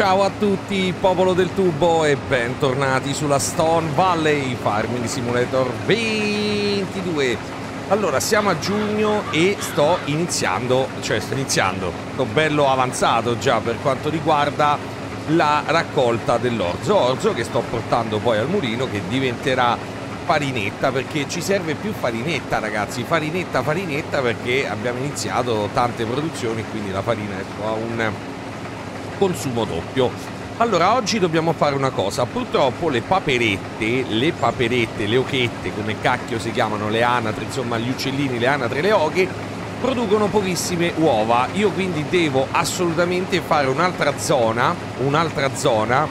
ciao a tutti popolo del tubo e bentornati sulla Stone Valley Farming Simulator 22 Allora siamo a giugno e sto iniziando, cioè sto iniziando, sto bello avanzato già per quanto riguarda la raccolta dell'orzo. Orzo che sto portando poi al mulino che diventerà farinetta perché ci serve più farinetta ragazzi. Farinetta farinetta perché abbiamo iniziato tante produzioni quindi la farina ha un consumo doppio. Allora, oggi dobbiamo fare una cosa. Purtroppo le paperette, le paperette, le ochette, come cacchio si chiamano, le anatre, insomma gli uccellini, le anatre, le oche, producono pochissime uova. Io quindi devo assolutamente fare un'altra zona, un'altra zona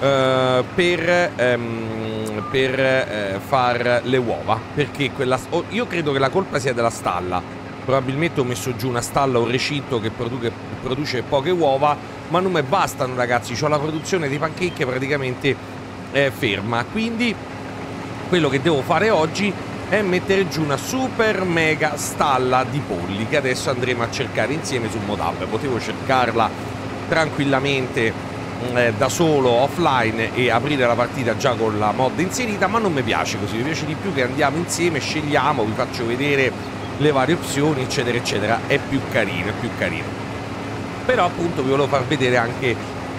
eh, per, ehm, per eh, far le uova. Perché quella... Io credo che la colpa sia della stalla. Probabilmente ho messo giù una stalla o un recinto che produce, produce poche uova ma non mi bastano ragazzi, ho la produzione di pancake praticamente eh, ferma, quindi quello che devo fare oggi è mettere giù una super mega stalla di polli che adesso andremo a cercare insieme su Modab, potevo cercarla tranquillamente eh, da solo offline e aprire la partita già con la mod inserita ma non mi piace così, mi piace di più che andiamo insieme, scegliamo, vi faccio vedere le varie opzioni eccetera eccetera, è più carino, è più carino. Però appunto vi volevo far vedere anche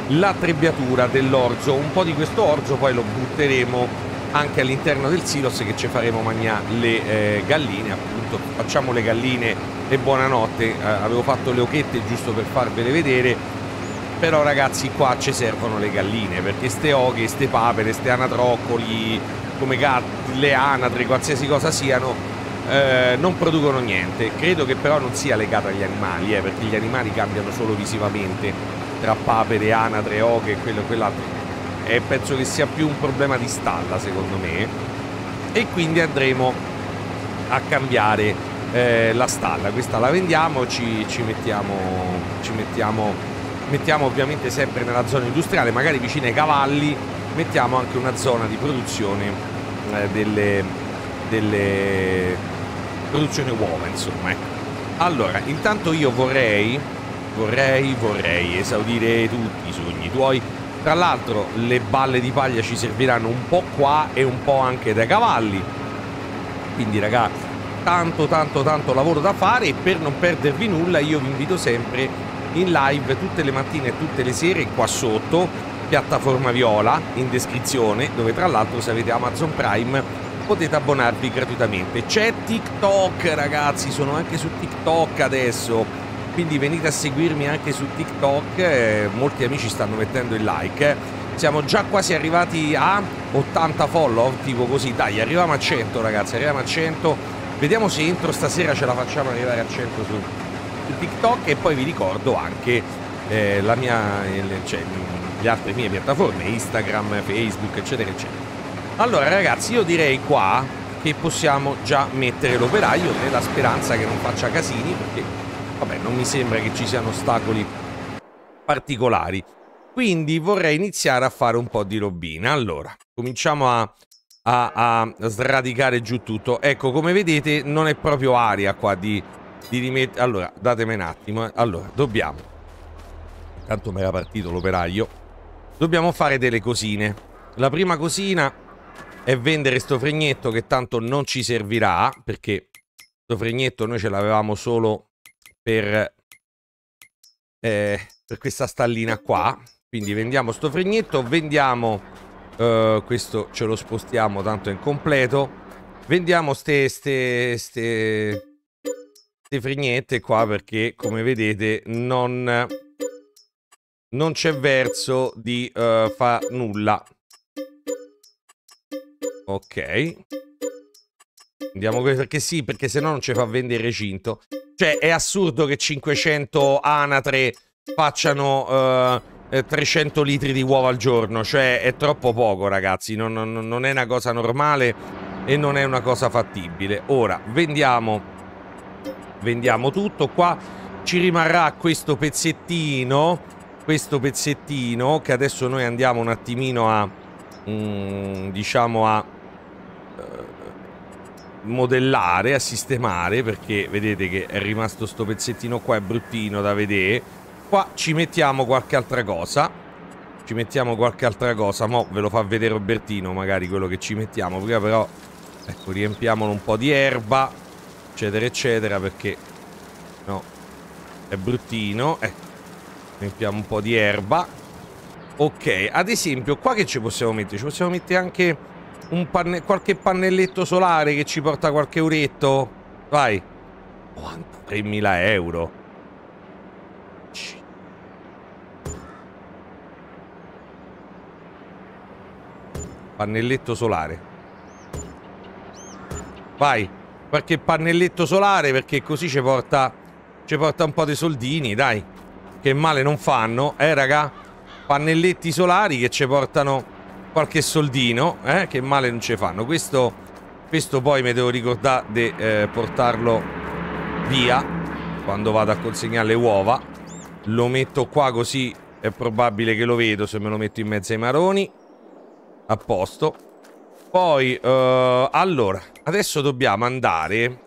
la trebbiatura dell'orzo. Un po' di questo orzo poi lo butteremo anche all'interno del silos che ci faremo mangiare le eh, galline. Appunto facciamo le galline e buonanotte. Eh, avevo fatto le occhette giusto per farvele vedere. Però ragazzi qua ci servono le galline perché ste oghe, ste papere, ste anatroccoli come gatti, le anatre, qualsiasi cosa siano eh, non producono niente. Credo che però non sia legata agli animali, eh, perché gli animali cambiano solo visivamente tra papere, anatre, oghe e quello e quell'altro. E penso che sia più un problema di stalla, secondo me. E quindi andremo a cambiare eh, la stalla. Questa la vendiamo, ci, ci mettiamo. Ci mettiamo. Mettiamo ovviamente sempre nella zona industriale, magari vicino ai cavalli, mettiamo anche una zona di produzione eh, delle, delle produzione uova, insomma. Ecco. Allora, intanto io vorrei, vorrei, vorrei esaudire tutti i sogni tuoi. Tra l'altro le balle di paglia ci serviranno un po' qua e un po' anche dai cavalli. Quindi ragazzi, tanto tanto tanto lavoro da fare e per non perdervi nulla io vi invito sempre in live tutte le mattine e tutte le sere qua sotto, piattaforma viola, in descrizione, dove tra l'altro se avete Amazon Prime potete abbonarvi gratuitamente. C'è TikTok, ragazzi, sono anche su TikTok adesso. Quindi venite a seguirmi anche su TikTok. Eh, molti amici stanno mettendo il like. Eh. Siamo già quasi arrivati a 80 follow, tipo così. Dai, arriviamo a 100, ragazzi. Arriviamo a 100. Vediamo se entro stasera ce la facciamo arrivare a 100 su, TikTok. E poi vi ricordo anche eh, la mia, cioè, le altre mie piattaforme, Instagram, Facebook, eccetera, eccetera. Allora ragazzi io direi qua che possiamo già mettere l'operaio nella speranza che non faccia casini perché vabbè non mi sembra che ci siano ostacoli particolari. Quindi vorrei iniziare a fare un po' di robina. Allora, cominciamo a, a, a sradicare giù tutto. Ecco, come vedete non è proprio aria qua di, di rimettere... Allora, datemi un attimo. Eh. Allora, dobbiamo... Intanto mi era partito l'operaio. Dobbiamo fare delle cosine. La prima cosina è vendere sto fregnetto che tanto non ci servirà perché sto fregnetto noi ce l'avevamo solo per, eh, per questa stallina qua. Quindi vendiamo sto fregnetto vendiamo uh, questo ce lo spostiamo tanto è incompleto vendiamo ste ste ste ste fregnette qua perché come vedete non non c'è verso di uh, fa nulla Ok. Andiamo perché sì, perché se no non ci fa vendere recinto. Cioè, è assurdo che 500 anatre facciano uh, 300 litri di uova al giorno. Cioè, è troppo poco, ragazzi. Non, non, non, è una cosa normale e non è una cosa fattibile. Ora, vendiamo, vendiamo tutto. Qua ci rimarrà questo pezzettino, questo pezzettino, che adesso noi andiamo un attimino a... Mm, diciamo a modellare, a sistemare perché vedete che è rimasto sto pezzettino qua è bruttino da vedere qua ci mettiamo qualche altra cosa ci mettiamo qualche altra cosa. Mo ve lo fa vedere Robertino, magari quello che ci mettiamo. Prima però, ecco, riempiamolo un po' di erba, eccetera, eccetera, perché no, è bruttino. Ecco, riempiamo un po' di erba. Ok, ad esempio, qua che ci possiamo mettere? Ci possiamo mettere anche panne qualche pannelletto solare che ci porta qualche uretto. Vai. 93.000 euro. Pannelletto solare. Vai. Qualche pannelletto solare perché così ci porta... Ci porta un po' di soldini, dai. Che male non fanno, eh raga? Pannelletti solari che ci portano qualche soldino, eh? Che male non ci fanno. Questo, questo poi mi devo ricordare di eh, portarlo via quando vado a consegnare le uova. Lo metto qua così è probabile che lo vedo se me lo metto in mezzo ai maroni. A posto. Poi, uh, allora, adesso dobbiamo andare...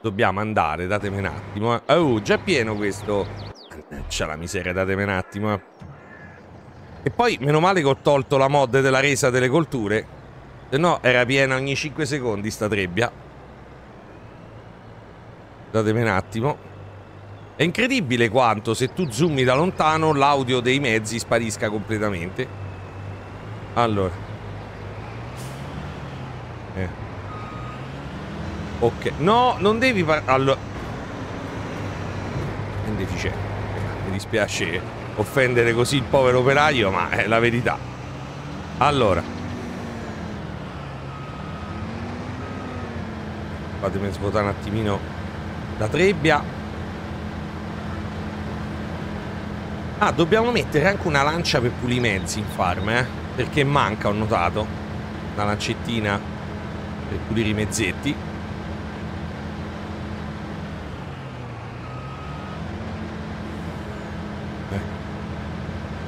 Dobbiamo andare, datemi un attimo. Eh. Oh, già pieno questo. C'è la miseria, datemi un attimo. Eh. E poi, meno male che ho tolto la mod della resa delle colture. Se no, era piena ogni 5 secondi sta trebbia. Datemi un attimo. È incredibile quanto, se tu zoomi da lontano, l'audio dei mezzi sparisca completamente. Allora. Eh. Ok. No, non devi parlare... Allora... Indeficiente. Mi dispiace offendere così il povero operaio, ma è la verità. Allora. Fatemi svuotare un attimino la trebbia. Ah, dobbiamo mettere anche una lancia per pulire i mezzi in farm, eh? Perché manca, ho notato, una lancettina per pulire i mezzetti.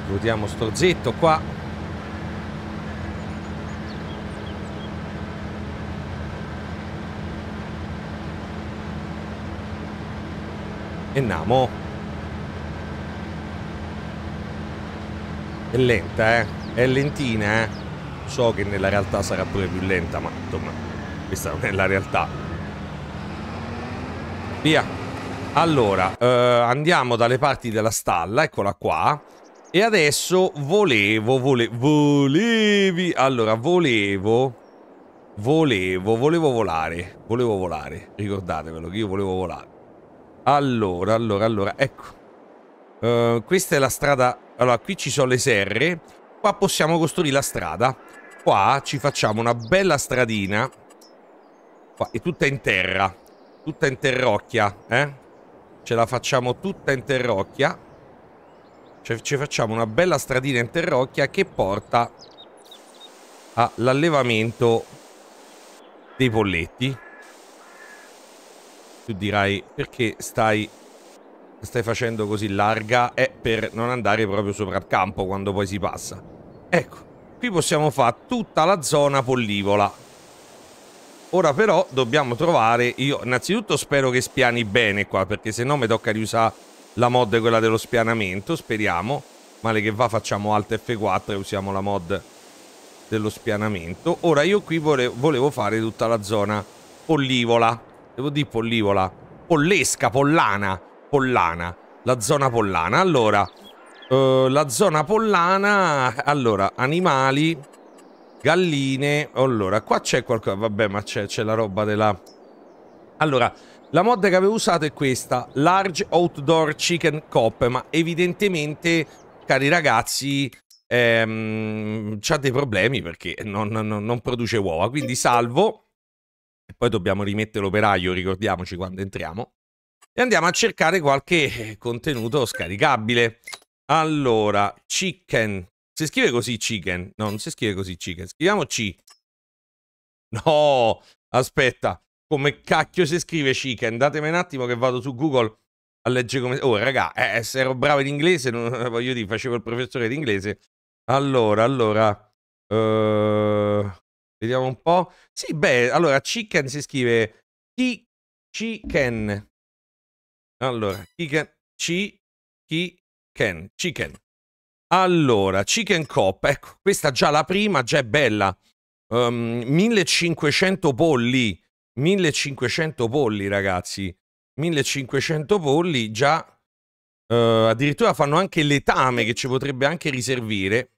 Votiamo sto zetto qua. E andiamo. È lenta, eh. È lentina, eh? So che nella realtà sarà pure più lenta, ma insomma, questa non è la realtà. Via. Allora, eh, andiamo dalle parti della stalla, eccola qua. E adesso volevo, vole, volevi, allora, volevo, volevo, volevo volare, volevo volare, ricordatevelo che io volevo volare. Allora, allora, allora, ecco. Uh, questa è la strada, allora, qui ci sono le serre Qua possiamo costruire la strada. Qua ci facciamo una bella stradina. Qua è tutta in terra. Tutta in terrocchia, eh? Ce la facciamo tutta in terrocchia. Cioè, ci facciamo una bella stradina in terrocchia che porta all'allevamento dei polletti. Tu dirai, perché stai stai facendo così larga è per non andare proprio sopra il campo quando poi si passa. Ecco, qui possiamo fare tutta la zona pollivola. Ora però dobbiamo trovare, io innanzitutto spero che spiani bene qua, perché se no mi tocca riusare la mod quella dello spianamento, speriamo. Male che va facciamo Alt F4 e usiamo la mod dello spianamento. Ora io qui volevo, volevo fare tutta la zona pollivola. Devo dire pollivola. Pollesca, pollana pollana. La zona pollana. Allora, uh, la zona pollana... Allora, animali, galline... Allora, qua c'è qualcosa... Vabbè, ma c'è la roba della... Allora, la mod che avevo usato è questa. Large Outdoor Chicken Cop. Ma evidentemente, cari ragazzi... Ehm, c'ha dei problemi perché non, non, non produce uova quindi salvo e poi dobbiamo rimettere l'operaio ricordiamoci quando entriamo e andiamo a cercare qualche contenuto scaricabile. Allora, chicken. Si scrive così chicken? No, non si scrive così chicken. Scriviamo C. No, aspetta. Come cacchio si scrive chicken? Datemi un attimo che vado su Google a leggere come... Oh, raga, eh, se ero bravo in inglese, non, voglio dire, facevo il professore di inglese. Allora, allora... Uh, vediamo un po'. Sì, beh, allora, chicken si scrive... Chicken. Allora, chicken, chi, chi, chicken. Allora, Chicken Cop, ecco, questa già la prima, già è bella. Um, 1500 polli, 1500 polli ragazzi, 1500 polli, già uh, addirittura fanno anche letame che ci potrebbe anche riservire.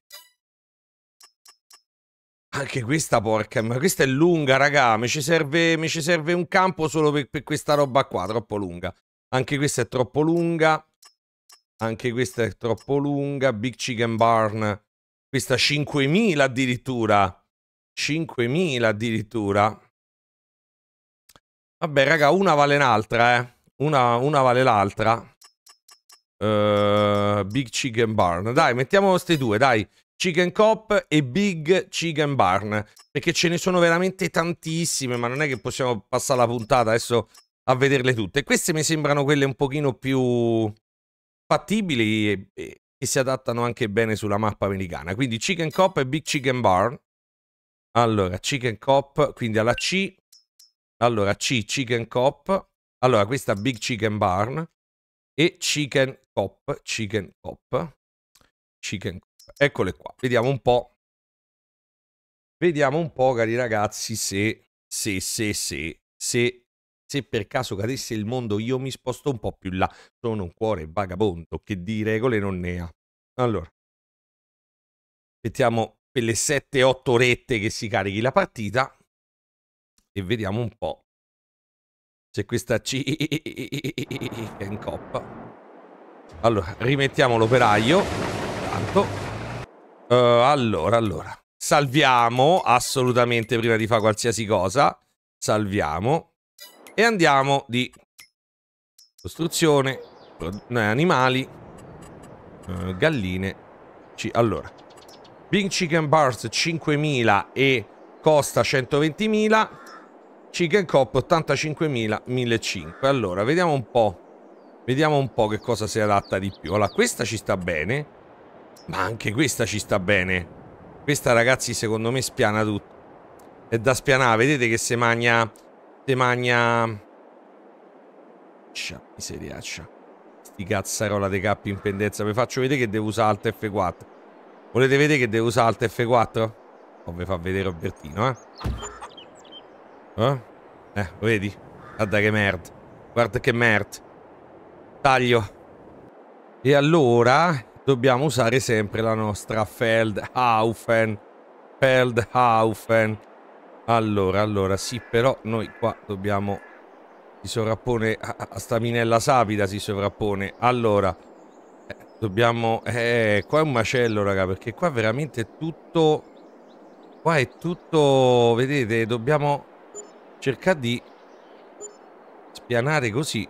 Anche questa porca, ma questa è lunga, raga. Mi ci serve, mi ci serve un campo solo per, per, questa roba qua, troppo lunga. Anche questa è troppo lunga. Anche questa è troppo lunga. Big Chicken Barn. Questa 5.000 addirittura. 5.000 addirittura. Vabbè, raga, una vale l'altra, eh. Una, una vale l'altra. Uh, Big Chicken Barn. Dai, mettiamo queste due, dai. Chicken Cop e Big Chicken Barn. Perché ce ne sono veramente tantissime, ma non è che possiamo passare la puntata adesso a vederle tutte. Queste mi sembrano quelle un pochino più fattibili e, e, e si adattano anche bene sulla mappa americana. Quindi Chicken Cop e Big Chicken Barn. Allora, Chicken Cop, quindi alla C. Allora, C, Chicken Cop. Allora, questa Big Chicken Barn. E Chicken Cop, Chicken Cop. Chicken Cop. Eccole qua. Vediamo un po'. Vediamo un po', cari ragazzi, se, se, se, se, se, se per caso cadesse il mondo io mi sposto un po' più là. Sono un cuore vagabondo che di regole non ne ha. Allora, mettiamo quelle 7-8 orette che si carichi la partita e vediamo un po' se questa C è in coppa. Allora, rimettiamo l'operaio. Tanto. Uh, allora, allora. Salviamo assolutamente prima di fare qualsiasi cosa. Salviamo. E andiamo di costruzione, animali, uh, galline. C allora, Big Chicken Bars 5000 e costa 120.000. Chicken Cop 85.000, 1.500. Allora, vediamo un po'. Vediamo un po' che cosa si adatta di più. Allora, questa ci sta bene. Ma anche questa ci sta bene. Questa, ragazzi, secondo me spiana tutto. È da spianare. Vedete che se magna... Se magna... Scia, miseriaccia. Sti cazzarola dei cappi in pendenza. Vi faccio vedere che devo usare Alt F4. Volete vedere che devo usare Alt F4? O vi fa vedere Robertino, eh? Eh? Eh, vedi? Guarda che merda. Guarda che merda. Taglio. E allora dobbiamo usare sempre la nostra Feldhaufen. Feldhaufen. Allora, allora, sì, però noi qua dobbiamo... Si sovrappone a, a staminella sapida, si sovrappone. Allora, eh, dobbiamo... Eh, qua è un macello, raga, perché qua veramente è tutto... Qua è tutto... Vedete, dobbiamo cercare di spianare così.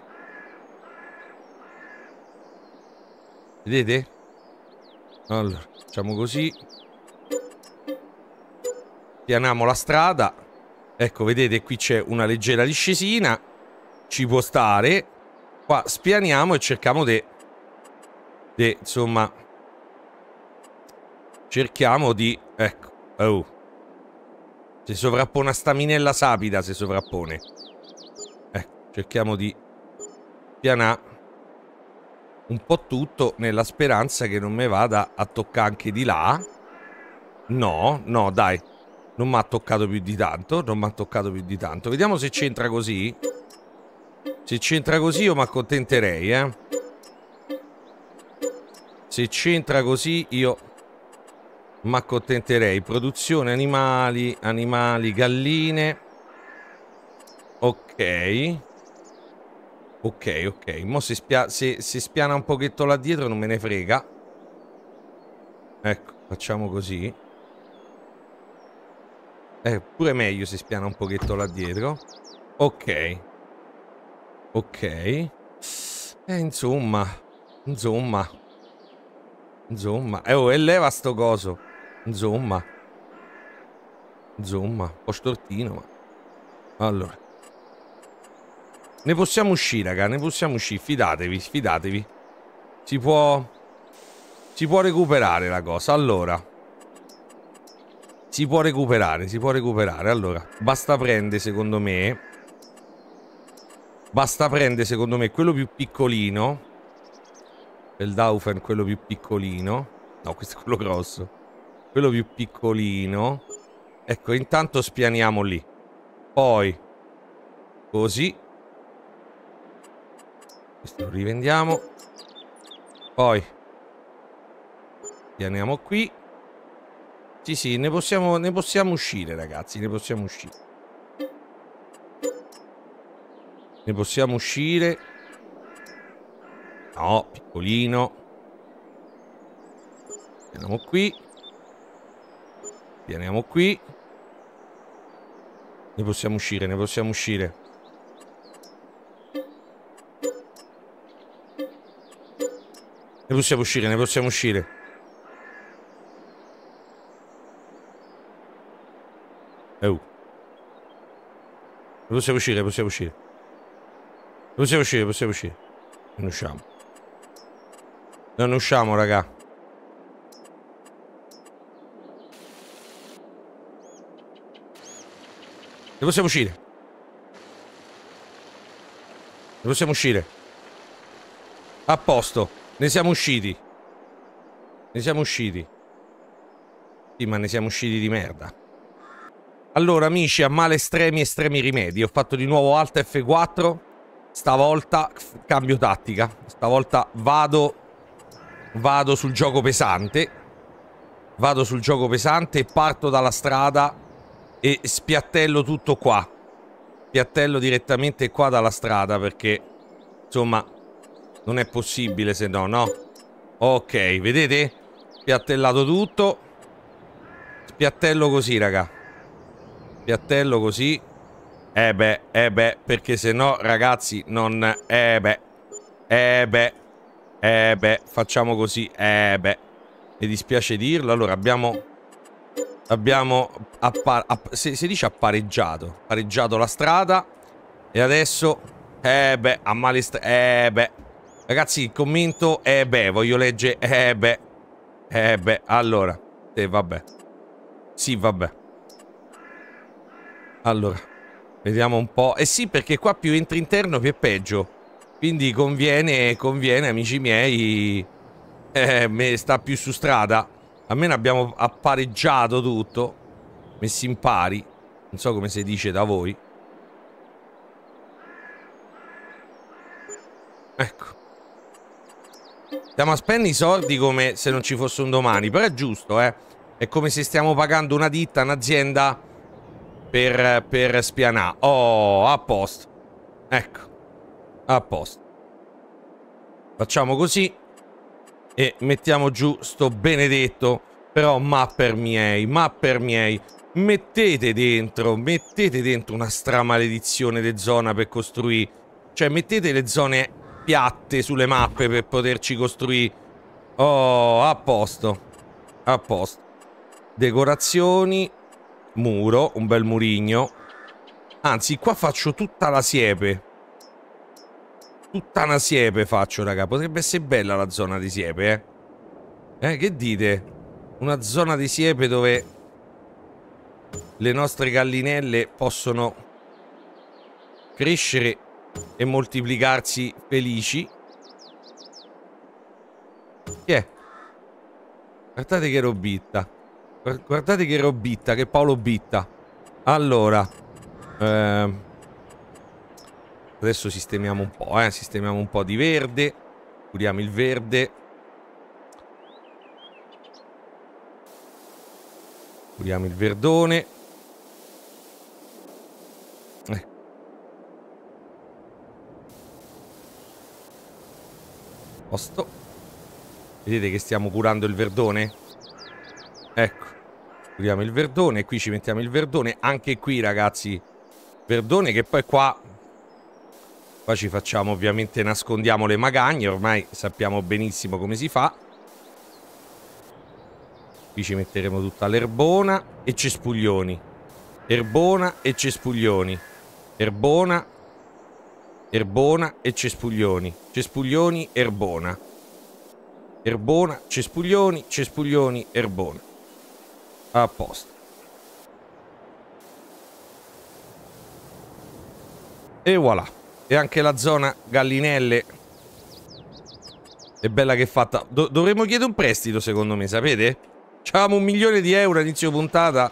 Vedete? Allora, facciamo così. Pianiamo la strada. Ecco, vedete, qui c'è una leggera discesina. Ci può stare. Qua spianiamo e cerchiamo. Di, insomma... Cerchiamo di... Ecco. Oh. Si sovrappone a staminella sapida, si sovrappone. Ecco, cerchiamo di... Pianare un po' tutto nella speranza che non mi vada a toccare anche di là. No, no, dai. Non mi ha toccato più di tanto, non mi ha toccato più di tanto. Vediamo se c'entra così. Se c'entra così io mi accontenterei, eh. Se c'entra così io mi accontenterei. Produzione animali, animali, galline. Ok. Ok, ok. Mo si, spia se, se spiana un pochetto là dietro non me ne frega. Ecco, facciamo così. Eh, pure meglio se spiana un pochetto là dietro. Ok. Ok. Eh, insomma. Insomma. Insomma. Eh, oh, leva sto coso. Insomma. Insomma. Un po' stortino, ma... Allora. Ne possiamo uscire, raga, ne possiamo uscire, fidatevi, fidatevi. Si può... Si può recuperare la cosa, allora. Si può recuperare, si può recuperare, allora. Basta prendere, secondo me... Basta prendere, secondo me, quello più piccolino. Il Daufen, quello più piccolino. No, questo è quello grosso. Quello più piccolino. Ecco, intanto spianiamo lì. Poi, così. Questo lo rivendiamo. Poi, spianiamo qui. Sì, sì, ne possiamo, ne possiamo uscire, ragazzi, ne possiamo uscire. Ne possiamo uscire. No, piccolino. Pianiamo qui. Pianiamo qui. Ne possiamo uscire, ne possiamo uscire. Ne possiamo uscire, ne possiamo uscire. Oh. Ne possiamo uscire, possiamo uscire. Possiamo uscire, possiamo uscire. Non usciamo. Non usciamo, raga. Ne possiamo uscire. Ne possiamo uscire. A posto. Ne siamo usciti. Ne siamo usciti. Sì, ma ne siamo usciti di merda. Allora, amici, a male estremi, estremi rimedi. Ho fatto di nuovo Alt F4. Stavolta cambio tattica. Stavolta vado vado sul gioco pesante. Vado sul gioco pesante e parto dalla strada e spiattello tutto qua. Spiattello direttamente qua dalla strada perché insomma non è possibile se no, no? Ok, vedete? Spiattellato tutto. Spiattello così, raga. Spiattello così. Eh beh, eh beh, perché se no, ragazzi, non... Eh beh, eh beh, eh beh, facciamo così, eh beh. Mi dispiace dirlo, allora abbiamo... Abbiamo... si, si dice appareggiato. Pareggiato la strada. E adesso... Eh beh, a male... Eh beh. Ragazzi, il commento... Eh beh, voglio leggere... Eh beh. Eh beh, allora. Eh, vabbè. Sì, vabbè. Allora. Vediamo un po'. Eh sì, perché qua più entri interno più è peggio. Quindi conviene, conviene, amici miei, eh, sta più su strada. Almeno abbiamo appareggiato tutto. Messi in pari. Non so come si dice da voi. Ecco. Stiamo a spendere i soldi come se non ci fosse un domani. Però è giusto, eh. È come se stiamo pagando una ditta, un'azienda per, per spianare. Oh, a posto. Ecco. A posto. Facciamo così. E mettiamo giù sto benedetto. Però mapper miei, mapper miei. Mettete dentro, mettete dentro una stramaledizione di zona per costruire. Cioè, mettete le zone piatte sulle mappe per poterci costruire. Oh, a posto. A posto. Decorazioni muro, un bel murigno. Anzi, qua faccio tutta la siepe. Tutta una siepe faccio, raga. Potrebbe essere bella la zona di siepe, eh. Eh, che dite? Una zona di siepe dove le nostre gallinelle possono crescere e moltiplicarsi felici. Chi è? Guardate che robitta. Guardate che robitta, che Paolo Bitta. Allora. Ehm, adesso sistemiamo un po', eh. Sistemiamo un po' di verde. Curiamo il verde. Curiamo il verdone. Eh. Posto. Vedete che stiamo curando il verdone? Ecco. Togliamo il verdone. Qui ci mettiamo il verdone. Anche qui, ragazzi. Verdone che poi qua... Qua ci facciamo, ovviamente, nascondiamo le magagne. Ormai sappiamo benissimo come si fa. Qui ci metteremo tutta l'erbona e cespuglioni. Erbona e cespuglioni. Erbona. Erbona e cespuglioni. Cespuglioni, erbona. Erbona, cespuglioni, cespuglioni, erbona. A posto. E voilà. E anche la zona gallinelle È bella che è fatta. Do dovremmo chiedere un prestito, secondo me, sapete? C'avevamo un milione di euro all'inizio puntata.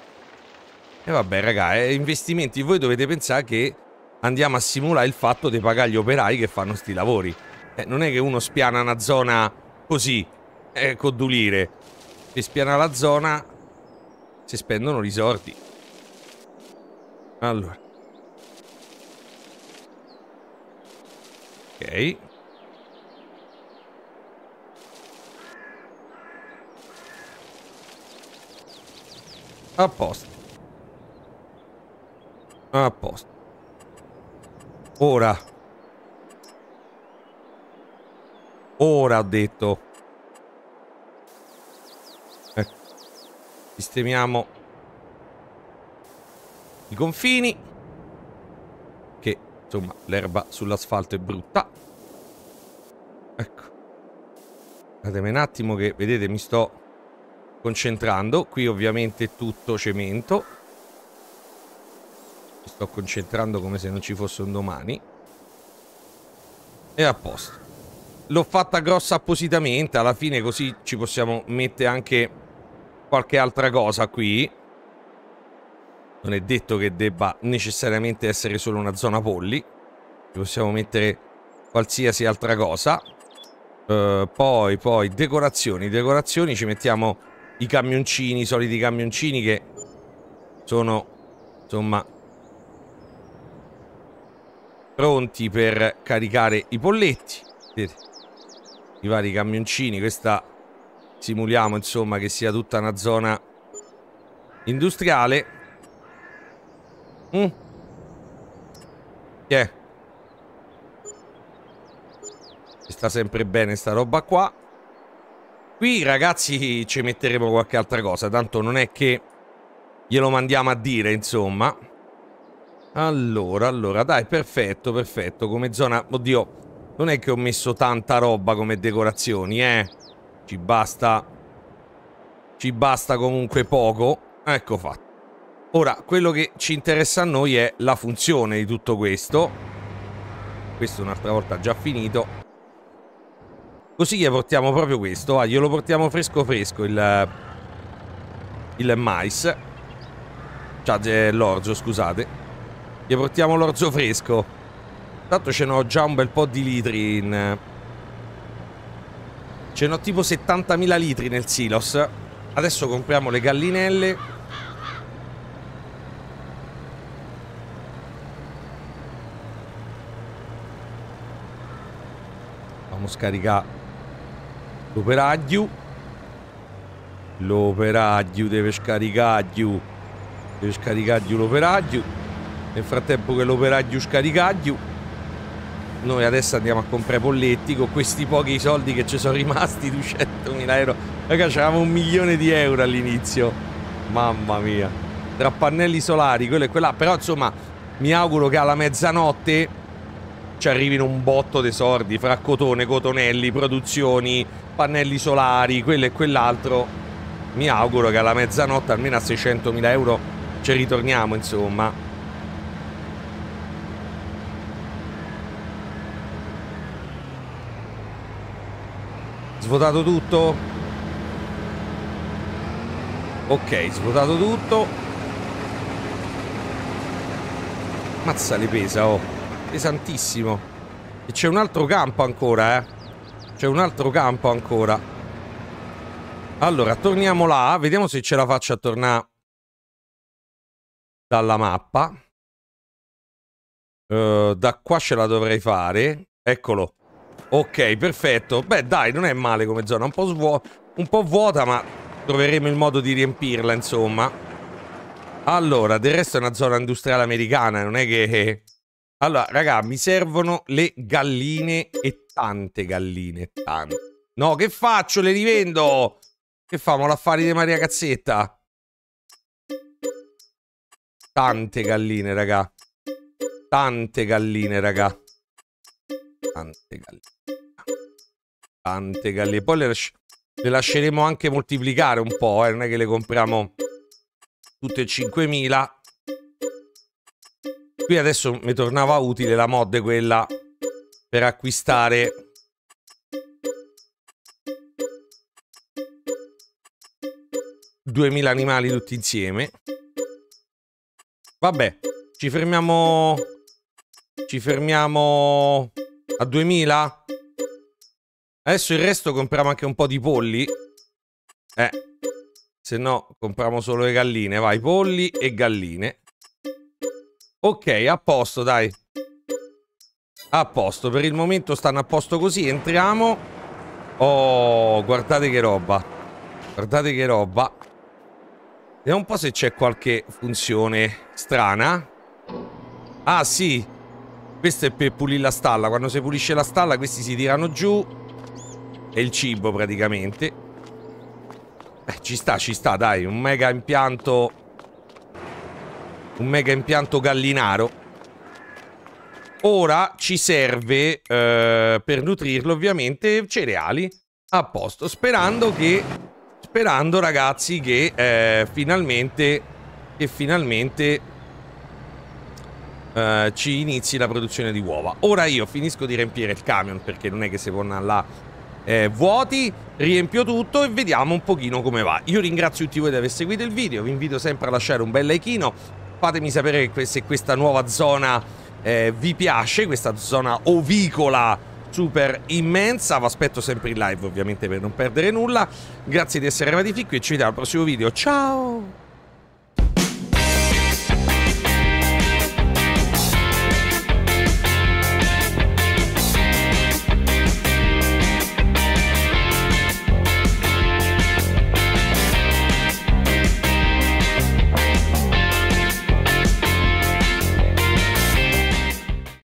E vabbè, raga, è investimenti. Voi dovete pensare che andiamo a simulare il fatto di pagare gli operai che fanno sti lavori. Eh, non è che uno spiana una zona così, eh, con dulire. Si spiana la zona, si spendono i soldi. Allora. Ok. A posto. A posto. Ora. Ora ho detto. Ecco. Sistemiamo i confini. Insomma, l'erba sull'asfalto è brutta. Ecco. Datemi un attimo che, vedete, mi sto concentrando. Qui ovviamente è tutto cemento. Mi sto concentrando come se non ci fosse un domani. E a posto. L'ho fatta grossa appositamente, alla fine così ci possiamo mettere anche qualche altra cosa qui. Non è detto che debba necessariamente essere solo una zona polli. Possiamo mettere qualsiasi altra cosa. Uh, poi, poi, decorazioni. Decorazioni ci mettiamo i camioncini, i soliti camioncini che sono, insomma, pronti per caricare i polletti. Vedete? I vari camioncini, questa simuliamo, insomma, che sia tutta una zona industriale. Mm. Che Ci sta sempre bene sta roba qua. Qui ragazzi ci metteremo qualche altra cosa, tanto non è che glielo mandiamo a dire, insomma. Allora, allora, dai, perfetto, perfetto, come zona... Oddio, non è che ho messo tanta roba come decorazioni, eh. Ci basta... Ci basta comunque poco. Ecco fatto. Ora, quello che ci interessa a noi è la funzione di tutto questo. Questo un'altra volta già finito. Così gli portiamo proprio questo. Ah, glielo portiamo fresco fresco il... Il mais. Cioè, l'orzo, scusate. Gli portiamo l'orzo fresco. Tanto ce n'ho già un bel po' di litri in... Ce n'ho tipo 70.000 litri nel silos. Adesso compriamo le gallinelle. Vamo scaricare L'operaggio. L'operaggio deve scaricare. Deve scaricare l'operaggio. Nel frattempo che l'operaggio scaricaggio. Noi adesso andiamo a comprare polletti con questi pochi soldi che ci sono rimasti, 200.000 euro. Raga, c'avevamo un milione di euro all'inizio. Mamma mia. Tra pannelli solari, quello e quella. Però insomma, mi auguro che alla mezzanotte ci arrivino un botto di sordi fra cotone, cotonelli, produzioni, pannelli solari, quello e quell'altro. Mi auguro che alla mezzanotte almeno a 600.000 euro ci ritorniamo, insomma. Svuotato tutto? Ok, svuotato tutto. Mazza le pesa, oh. Pesantissimo. E c'è un altro campo ancora, eh. C'è un altro campo ancora. Allora, torniamo là. Vediamo se ce la faccio a tornare dalla mappa. Uh, da qua ce la dovrei fare. Eccolo. Ok, perfetto. Beh, dai, non è male come zona. Un po', un po vuota, ma troveremo il modo di riempirla, insomma. Allora, del resto è una zona industriale americana. Non è che... Allora, raga, mi servono le galline e tante galline, tante. No, che faccio? Le rivendo! Che famo l'affari di Maria Cazzetta? Tante galline, raga. Tante galline, raga. Tante galline. Tante galline. Poi le, lasci le lasceremo anche moltiplicare un po', eh. Non è che le compriamo tutte e 5.000. Qui adesso mi tornava utile la mod quella per acquistare... ...2000 animali tutti insieme. Vabbè, ci fermiamo... Ci fermiamo... A 2000? Adesso il resto compriamo anche un po' di polli. Eh, se no compriamo solo le galline. Vai, polli e galline. Ok, a posto, dai. A posto, per il momento stanno a posto così. Entriamo. Oh, guardate che roba. Guardate che roba. Vediamo un po' se c'è qualche funzione strana. Ah, sì. Questo è per pulire la stalla. Quando si pulisce la stalla, questi si tirano giù. È il cibo praticamente. Eh, ci sta, ci sta, dai. Un mega impianto... Un mega impianto gallinaro. Ora ci serve, eh, per nutrirlo ovviamente, cereali. A posto. Sperando che... Sperando, ragazzi, che eh, finalmente... Che finalmente... Uh, ci inizi la produzione di uova. Ora io finisco di riempire il camion perché non è che si può andare là eh, vuoti, riempio tutto e vediamo un pochino come va. Io ringrazio tutti voi di aver seguito il video, vi invito sempre a lasciare un bel likeino, fatemi sapere se questa nuova zona eh, vi piace, questa zona ovicola super immensa, vi aspetto sempre in live ovviamente per non perdere nulla, grazie di essere arrivati qui e ci vediamo al prossimo video, ciao!